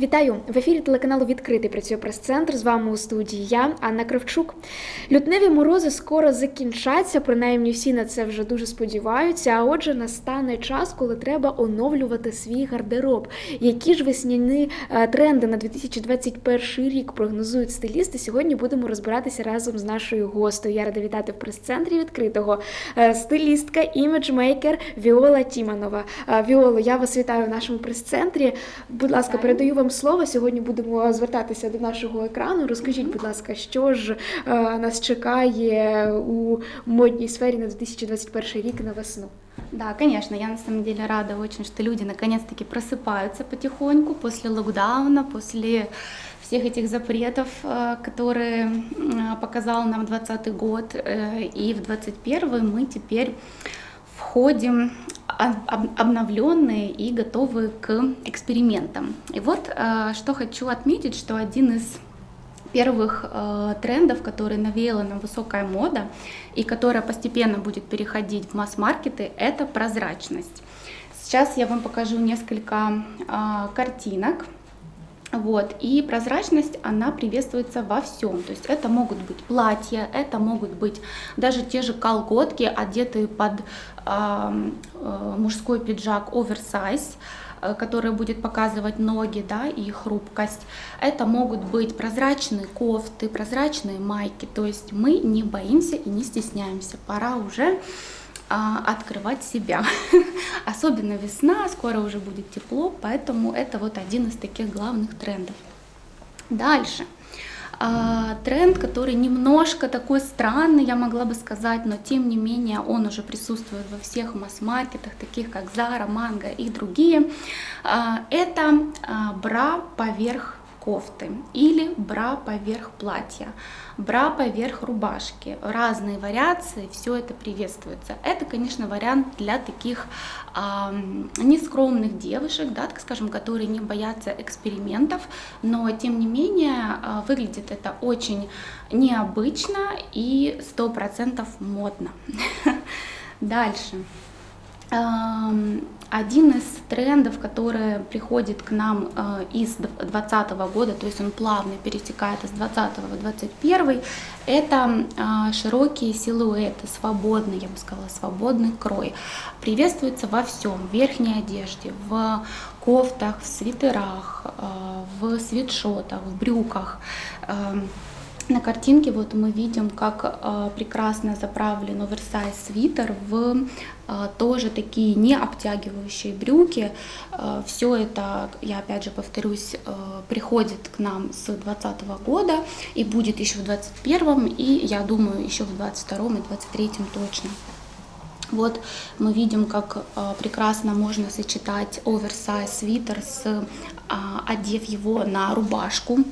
Вітаю в ефірі телеканалу Відкритий працює прес-центр. З вами у студії я, Анна Кравчук. Лютневі морози скоро закінчаться, принаймні всі на це вже дуже сподіваються. А отже, настане час, коли треба оновлювати свій гардероб. Які ж весняні е, тренди на 2021 рік прогнозують стилісти? Сьогодні будемо розбиратися разом з нашою гостею. Я рада вітати в прес-центрі відкритого е, стилістка, іміджмейкер Віола Тіманова. Е, Віоло, я вас вітаю в нашому прес-центрі. Будь ласка, передаю вам слово. Сьогодні будемо звертатися до нашого екрану. Розкажіть, будь ласка, що ж е, нас чекає у модній сфері на 2021 рік на весну? Да, конечно, я на самом деле рада очень, что люди наконец-таки просыпаются потихоньку после локдауна, после всех этих запретов, э, которые м, показал нам 2020 год, э, и в 2021 мы теперь входим об- об- обновленные и готовы к экспериментам. И вот э, что хочу отметить, что один из первых э, трендов, который навеяла нам высокая мода и которая постепенно будет переходить в масс-маркеты, это прозрачность. Сейчас я вам покажу несколько э, картинок. Вот. И прозрачность, она приветствуется во всем. То есть это могут быть платья, это могут быть даже те же колготки, одетые под э, э, мужской пиджак оверсайз, э, который будет показывать ноги да, и хрупкость. Это могут быть прозрачные кофты, прозрачные майки. То есть мы не боимся и не стесняемся. Пора уже открывать себя. Особенно весна, скоро уже будет тепло, поэтому это вот один из таких главных трендов. Дальше. А, Тренд, который немножко такой странный, я могла бы сказать, но тем не менее он уже присутствует во всех масс-маркетах, таких как Zara, Mango и другие. А, Это а, бра поверх кофты или бра поверх платья, бра поверх рубашки. Разные вариации, все это приветствуется. Это, конечно, вариант для таких а, нескромных девушек, да, так скажем, которые не боятся экспериментов, но тем не менее а, выглядит это очень необычно и сто процентов модно. Дальше. Один из трендов, который приходит к нам э, из 2020 года, то есть он плавно перетекает из 2020 в 2021, это э, широкие силуэты, свободный, я бы сказала, свободный крой. Приветствуется во всем, в верхней одежде, в кофтах, в свитерах, э, в свитшотах, в брюках. На картинке вот мы видим, как э, прекрасно заправлен оверсайз свитер в э, тоже такие не обтягивающие брюки. все это, я опять же повторюсь, приходит к нам с 2020 года и будет еще в 2021 и я думаю еще в 2022 и 2023 точно. Вот мы видим, как прекрасно можно сочетать оверсайз свитер с а, одев его на рубашку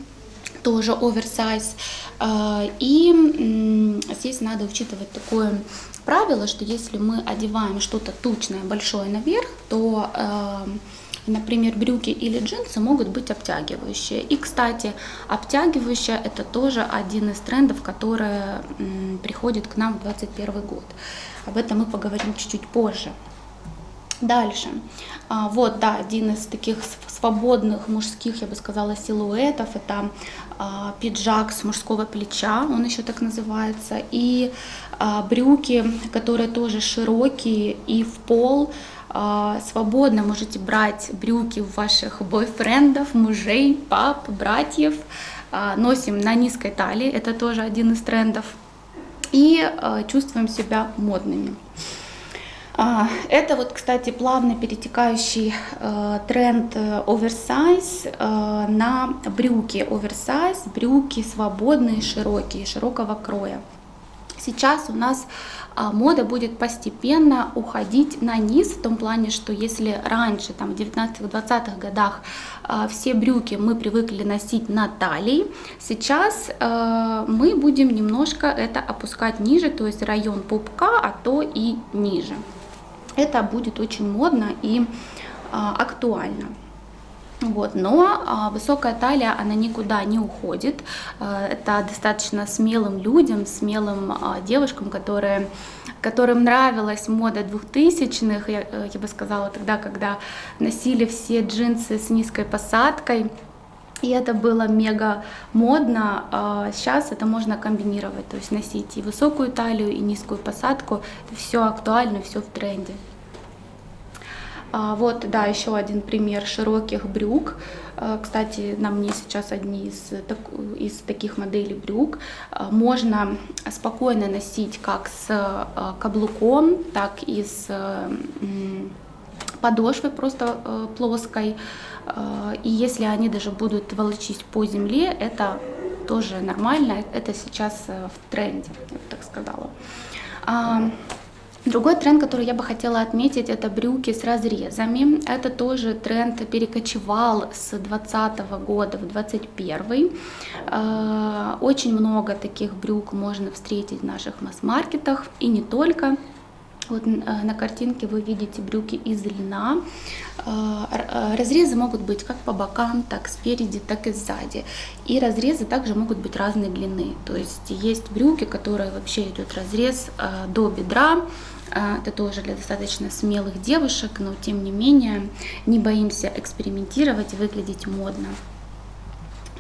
тоже оверсайз. Э, И здесь надо учитывать такое правило, что если мы одеваем что-то тучное, большое наверх, то э, Например, брюки или джинсы могут быть обтягивающие. И, кстати, обтягивающее это тоже один из трендов, который приходит к нам в 2021 год. Об этом мы поговорим чуть-чуть позже. Дальше. А, Вот, да, один из таких свободных мужских, я бы сказала, силуэтов. Это а, пиджак с мужского плеча, он еще так называется. И а, брюки, которые тоже широкие и в пол. А, Свободно можете брать брюки ваших бойфрендов, мужей, пап, братьев. Носим на низкой талии, это тоже один из трендов. И чувствуем себя модными. А, Это вот, кстати, плавно перетекающий э, тренд э, оверсайз э, на брюки. Оверсайз, брюки свободные, широкие, широкого кроя. Сейчас у нас а, мода будет постепенно уходить на низ, в том плане, что если раньше, там, в 19-20-х годах а, все брюки мы привыкли носить на талии, сейчас мы будем немножко это опускать ниже, то есть район пупка, а то и ниже. Это будет очень модно и а, актуально. Вот, но а, высокая талия, она никуда не уходит. А, это достаточно смелым людям, смелым девушкам, которые, которым нравилась мода 2000-х, я, э, я бы сказала, тогда, когда носили все джинсы с низкой посадкой, И это было мега модно. Сейчас это можно комбинировать, то есть носить и высокую талию, и низкую посадку. Все актуально, все в тренде. А, вот, да, еще один пример широких брюк. А, кстати, на мне сейчас одни из, из таких моделей брюк. А, можно спокойно носить как с каблуком, так и с подошвой просто плоской. И если они даже будут волочить по земле, это тоже нормально, это сейчас в тренде, я бы так сказала. Другой тренд, который я бы хотела отметить, это брюки с разрезами. Это тоже тренд перекочевал с 2020 года в 2021. Э, очень много таких брюк можно встретить в наших масс-маркетах и не только. Вот э, на картинке вы видите брюки из льна. Э, разрезы могут быть как по бокам, так спереди, так и сзади. И разрезы также могут быть разной длины. То есть есть брюки, которые вообще идет разрез до бедра, это тоже для достаточно смелых девушек, но тем не менее не боимся экспериментировать выглядеть модно.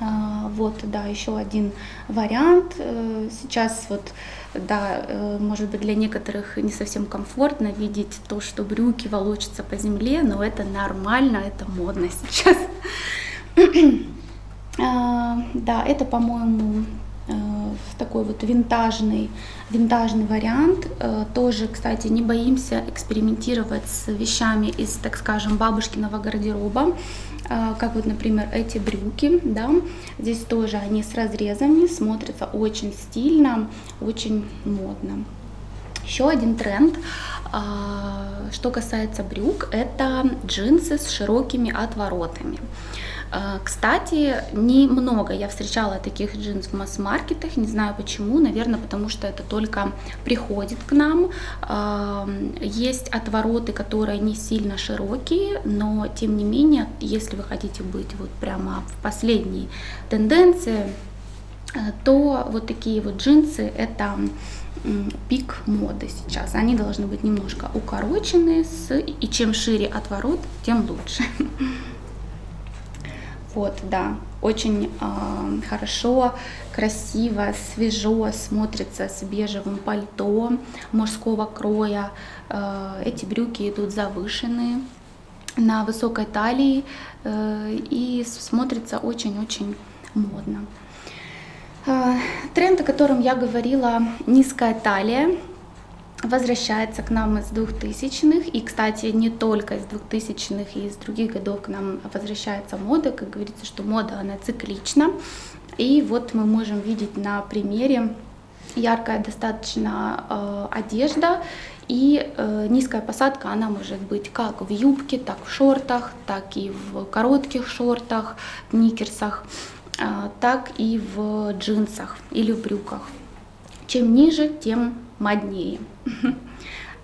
А, вот, да, еще один вариант. Э, сейчас вот, да, э, может быть для некоторых не совсем комфортно видеть то, что брюки волочатся по земле, но это нормально, это модно сейчас. А, да, это, по-моему, такой вот винтажный, винтажный вариант. Э, тоже, кстати, не боимся экспериментировать с вещами из, так скажем, бабушкиного гардероба, э, как вот, например, эти брюки, да, здесь тоже они с разрезами, смотрятся очень стильно, очень модно. Еще один тренд, что касается брюк, это джинсы с широкими отворотами. А, кстати, немного я встречала таких джинс в масс-маркетах, не знаю почему, наверное, потому что это только приходит к нам. А, есть отвороты, которые не сильно широкие, но тем не менее, если вы хотите быть вот прямо в последней тенденции, то вот такие вот джинсы это пик моды сейчас. Они должны быть немножко укороченные, с, и чем шире отворот, тем лучше. Вот, да, очень э, хорошо, красиво, свежо смотрится с бежевым пальто мужского кроя. Э, эти брюки идут завышенные на высокой талии э, и смотрится очень-очень модно. Э, тренд, о котором я говорила, низкая талия возвращается к нам из 2000-х. И, кстати, не только из 2000-х, и из других годов к нам возвращается мода. Как говорится, что мода, она циклична. И вот мы можем видеть на примере яркая достаточно э, одежда и э, низкая посадка, она может быть как в юбке, так в шортах, так и в коротких шортах, никерсах, э, так и в джинсах или в брюках. Чем ниже, тем моднее.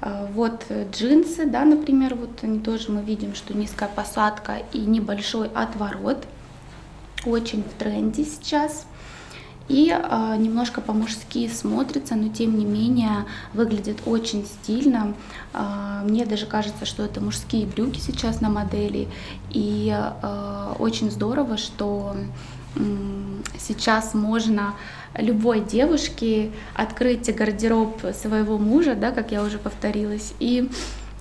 А, вот джинсы, да, например, вот они тоже мы видим, что низкая посадка и небольшой отворот. Очень в тренде сейчас. И э, немножко по-мужски смотрится, но тем не менее выглядит очень стильно. Э, мне даже кажется, что это мужские брюки сейчас на модели. И э, очень здорово, что э, сейчас можно любой девушке открыть гардероб своего мужа, да, как я уже повторилась, и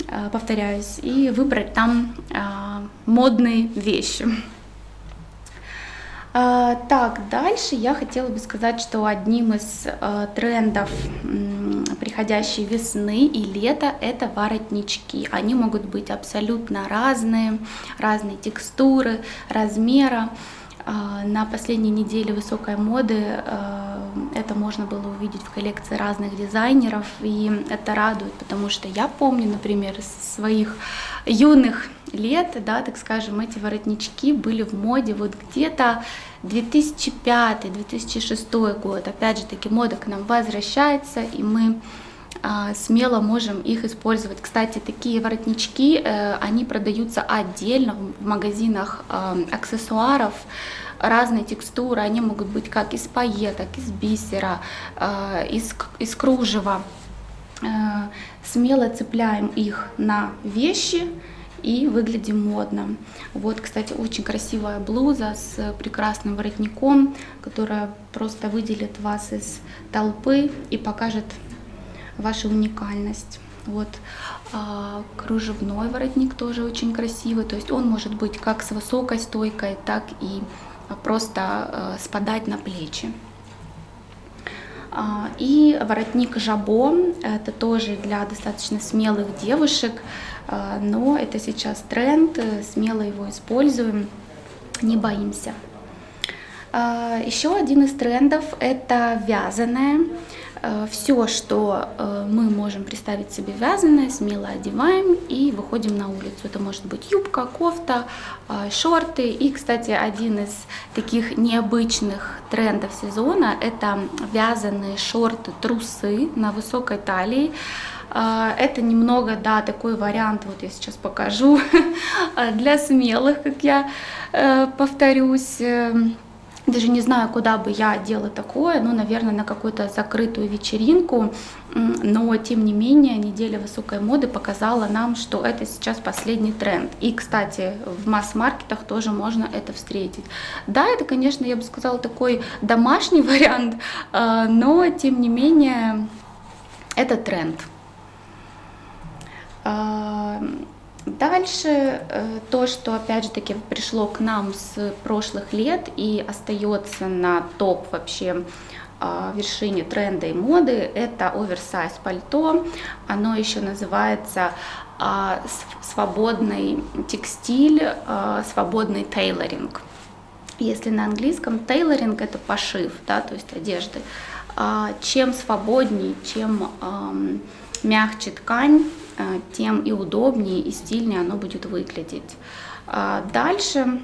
э, повторяюсь, и выбрать там э, модные вещи. Э, так, дальше я хотела бы сказать, что одним из э, трендов приходящей весны и лета это воротнички. Они могут быть абсолютно разные, разные текстуры, размера. А, на последней неделе высокой моды а, это можно было увидеть в коллекции разных дизайнеров, и это радует, потому что я помню, например, своих юных лет, да, так скажем, эти воротнички были в моде вот где-то 2005-2006 год. Опять же таки мода к нам возвращается, и мы смело можем их использовать. Кстати, такие воротнички, э, они продаются отдельно в магазинах аксессуаров, разные текстуры, они могут быть как из пайеток, из бисера, э, из, из кружева. Э, смело цепляем их на вещи и выглядим модно. Вот, кстати, очень красивая блуза с прекрасным воротником, которая просто выделит вас из толпы и покажет вашу уникальность. Вот а, кружевной воротник тоже очень красивый, то есть он может быть как с высокой стойкой, так и просто а, спадать на плечи. А, и воротник жабо, это тоже для достаточно смелых девушек, а, но это сейчас тренд, смело его используем, не боимся. А, Еще один из трендов это вязаное. Э, все, что э, мы можем представить себе вязаное, смело одеваем и выходим на улицу. Это может быть юбка, кофта, э, шорты. И, кстати, один из таких необычных трендов сезона – это вязаные шорты, трусы на высокой талии. Это немного, да, такой вариант, вот я сейчас покажу, для смелых, как я повторюсь, эм, даже не знаю, куда бы я одела такое, ну, наверное, на какую-то закрытую вечеринку, но, тем не менее, неделя высокой моды показала нам, что это сейчас последний тренд. И, кстати, в масс-маркетах тоже можно это встретить. Да, это, конечно, я бы сказала, такой домашний вариант, а, но, тем не менее, это тренд. Дальше э, то, что опять же таки пришло к нам с прошлых лет и остается на топ вообще а, вершине тренда и моды, это оверсайз пальто. Оно еще называется а, свободный текстиль, а, свободный тейлоринг. Если на английском тейлоринг это пошив, да, то есть одежды. Чем свободнее, чем мягче ткань, тем и удобнее, и стильнее оно будет выглядеть. А дальше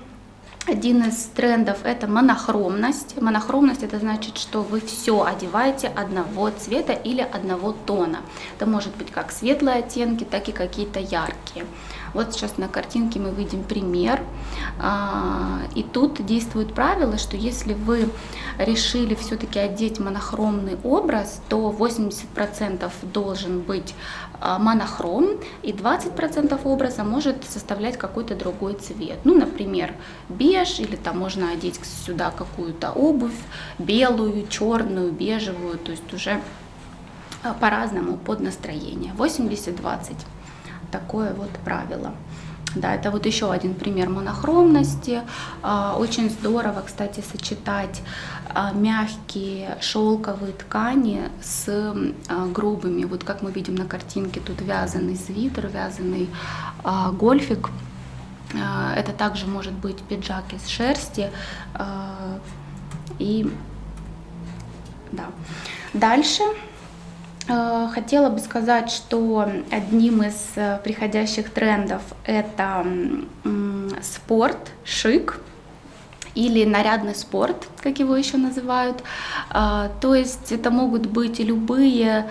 один из трендов это монохромность. Монохромность это значит, что вы все одеваете одного цвета или одного тона. Это может быть как светлые оттенки, так и какие-то яркие. Вот сейчас на картинке мы видим пример. А, и тут действует правило, что если вы решили все-таки одеть монохромный образ, то 80% должен быть монохром, и 20% образа может составлять какой-то другой цвет. Ну, например, беж, или там можно одеть сюда какую-то обувь, белую, черную, бежевую, то есть уже а, по-разному под настроение. 80-20 такое вот правило. Да, это вот еще один пример монохромности. А, очень здорово, кстати, сочетать а, мягкие шелковые ткани с а, грубыми. Вот как мы видим на картинке, тут вязаный свитер, вязаный гольфик. Это также может быть пиджак из шерсти. И да. Дальше хотела бы сказать, что одним из э, приходящих трендов это спорт, шик или нарядный спорт, как его еще называют. Э, то есть это могут быть любые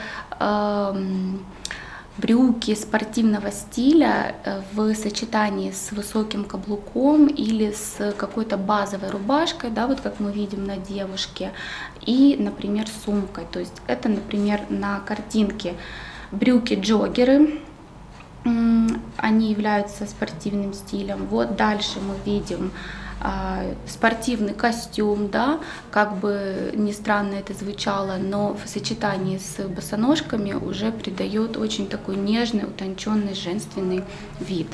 брюки спортивного стиля э, в сочетании с высоким каблуком или с какой-то базовой рубашкой, да, вот как мы видим на девушке, и, например, сумкой. То есть это, например, на картинке брюки-джогеры, они являются спортивным стилем. Вот дальше мы видим спортивный костюм, да, как бы ни странно это звучало, но в сочетании с босоножками уже придает очень такой нежный, утонченный, женственный вид.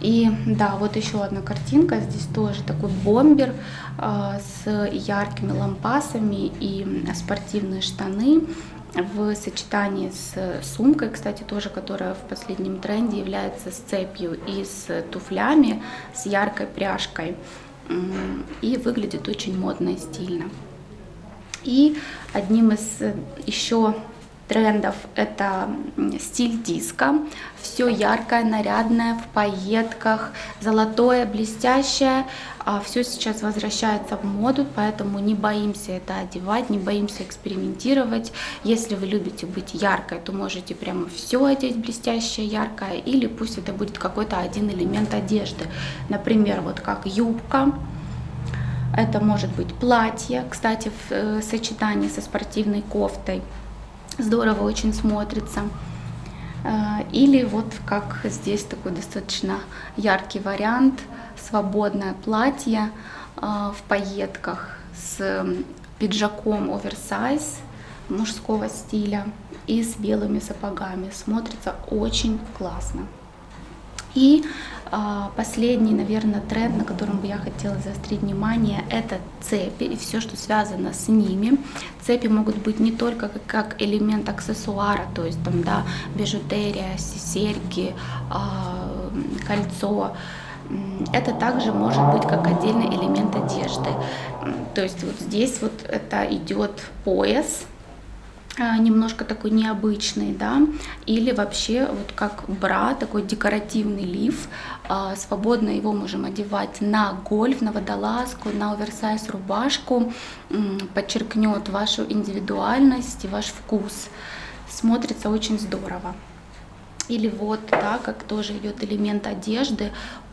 И да, вот еще одна картинка, здесь тоже такой бомбер э, с яркими лампасами и спортивные штаны в сочетании с сумкой, кстати, тоже, которая в последнем тренде является с цепью и с туфлями, с яркой пряжкой. И выглядит очень модно и стильно. И одним из еще трендов это стиль диска. Все яркое, нарядное, в пайетках, золотое, блестящее. А Все сейчас возвращается в моду, поэтому не боимся это одевать, не боимся экспериментировать. Если вы любите быть яркой, то можете прямо все одеть блестящее, яркое, или пусть это будет какой-то один элемент одежды. Например, вот как юбка, это может быть платье, кстати, в э, сочетании со спортивной кофтой здорово очень смотрится. Или вот как здесь такой достаточно яркий вариант, свободное платье в пайетках с пиджаком оверсайз мужского стиля и с белыми сапогами. Смотрится очень классно. И а, последний, наверное, тренд, на котором бы я хотела заострить внимание, это цепи и все, что связано с ними. Цепи могут быть не только как элемент аксессуара, то есть там, да, бижутерия, серьги, а, кольцо, это также может быть как отдельный элемент одежды. То есть вот здесь вот это идет пояс, немножко такой необычный, да, или вообще вот как бра, такой декоративный лиф, а, свободно его можем одевать на гольф, на водолазку, на оверсайз рубашку, подчеркнет вашу индивидуальность и ваш вкус, смотрится очень здорово. Или вот, да, как тоже идет элемент одежды,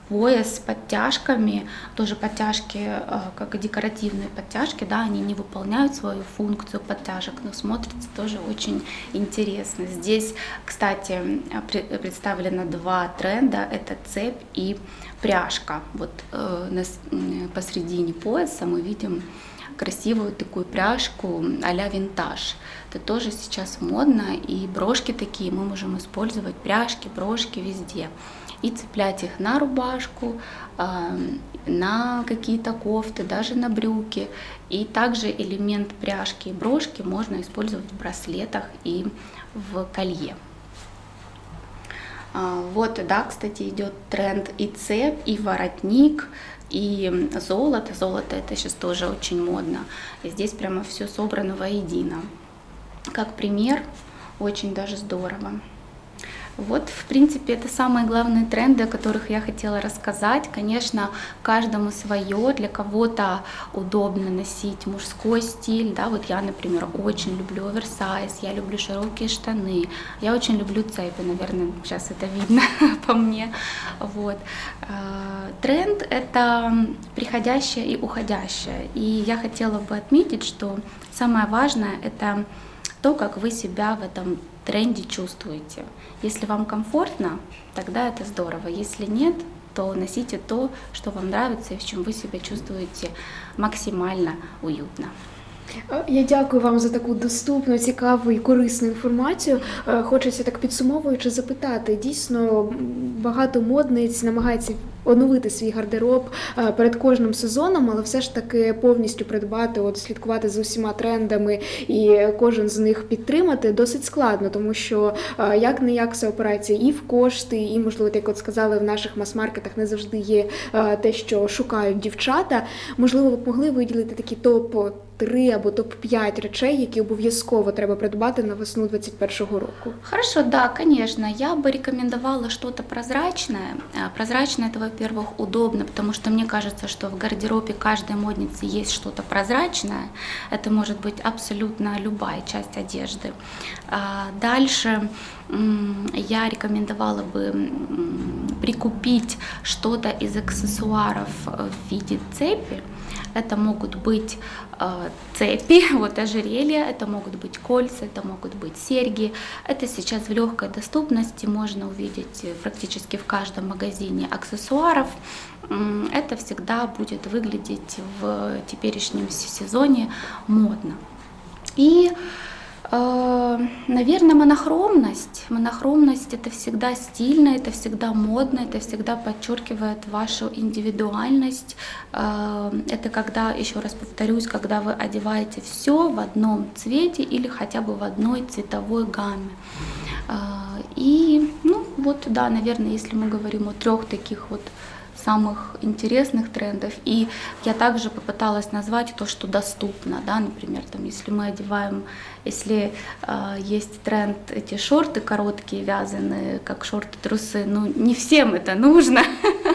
пояс с подтяжками, тоже подтяжки, э, как декоративные подтяжки, да, они не выполняют свою функцию подтяжек, но смотрится тоже очень интересно. Здесь, кстати, представлено два тренда, это цепь и пряжка. Вот э, посредине пояса мы видим красивую такую пряжку а-ля винтаж. Это тоже сейчас модно, и брошки такие мы можем использовать, пряжки, брошки везде и цеплять их на рубашку, на какие-то кофты, даже на брюки. И также элемент пряжки и брошки можно использовать в браслетах и в колье. А, вот, да, кстати, идет тренд и цепь, и воротник, и золото. Золото это сейчас тоже очень модно. И здесь прямо все собрано воедино. Как пример, очень даже здорово. Вот, в принципе, это самые главные тренды, о которых я хотела рассказать. Конечно, каждому свое, для кого-то удобно носить мужской стиль, да, вот я, например, очень люблю оверсайз, я люблю широкие штаны, я очень люблю цепи, наверное, сейчас это видно по мне, вот. А, тренд — это приходящее и уходящее, и я хотела бы отметить, что самое важное — это то, как вы себя в этом тренде чувствуете. Если вам комфортно, тогда это здорово. Если нет, то носите то, что вам нравится и в чем вы себя чувствуете максимально уютно. Я дякую вам за таку доступну, цікаву і корисну інформацію. Е, хочеться так підсумовуючи запитати. Дійсно, багато модниць намагається оновити свій гардероб е, перед кожним сезоном, але все ж таки повністю придбати, от слідкувати за усіма трендами і кожен з них підтримати досить складно, тому що е, як не як це операція і в кошти, і можливо, як от сказали, в наших мас-маркетах не завжди є те, що шукають дівчата. Можливо, ви б могли виділити такі топ три або топ-5 речей, які обов'язково треба придбати на весну 2021 року? Хорошо, да, конечно. Я бы рекомендовала что-то прозрачное. Прозрачное это, во-первых, удобно, потому что мне кажется, что в гардеробе каждой модницы есть что-то прозрачное. Это может быть абсолютно любая часть одежды. Дальше я рекомендовала бы прикупить что-то из аксессуаров в виде цепи. Это могут быть э, цепи, вот ожерелья, это могут быть кольца, это могут быть серьги. Это сейчас в легкой доступности можно увидеть практически в каждом магазине аксессуаров. Это всегда будет выглядеть в теперешнем сезоне модно. И Э, Наверное, монохромность. Монохромность это всегда стильно, это всегда модно, это всегда подчеркивает вашу индивидуальность. Э, это когда, еще раз повторюсь, когда вы одеваете все в одном цвете или хотя бы в одной цветовой гамме. Э, и, ну, вот, да, наверное, если мы говорим о трех таких вот самых интересных трендов. И я также попыталась назвать то, что доступно, да, например, там, если мы одеваем, если э, есть тренд эти шорты короткие, вязаные, как шорты-трусы, ну не всем это нужно,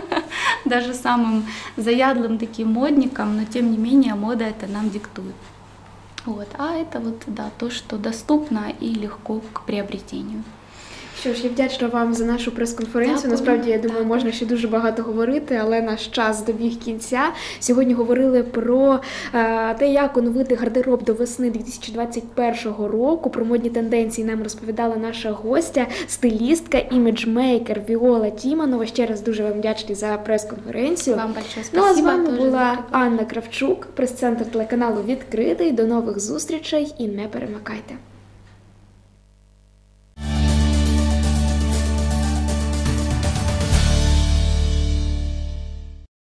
даже самым заядлым таким модникам, но тем не менее мода это нам диктует. Вот. А это вот да, то, что доступно и легко к приобретению. Що ж, я вдячна вам за нашу прес-конференцію. Дякую. Насправді, я думаю, можна ще дуже багато говорити, але наш час добіг кінця. Сьогодні говорили про е, те, як оновити гардероб до весни 2021 року. Про модні тенденції нам розповідала наша гостя, стилістка, іміджмейкер Віола Тіманова. Ще раз дуже вам вдячні за прес-конференцію. Вам большое Ну а з вами була Анна Кравчук, прес-центр телеканалу Відкритий. До нових зустрічей і не перемикайте.